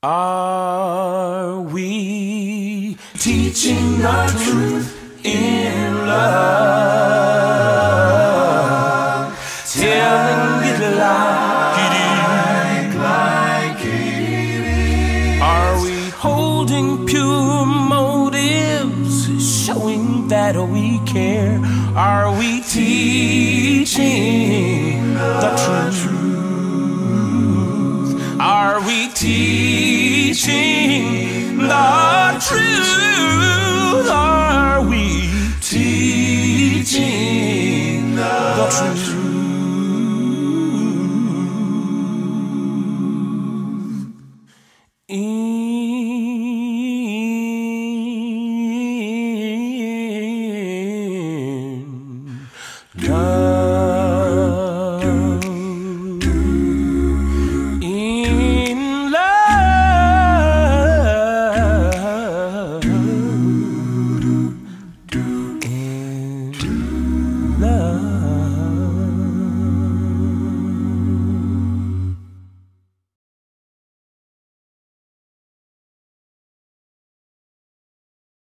Are we teaching the truth in love? Telling it like, like it is. Are we holding pure motives, showing that we care? Are we teaching the truth? Are we teaching Teaching the truth? Are we teaching the truth? In God.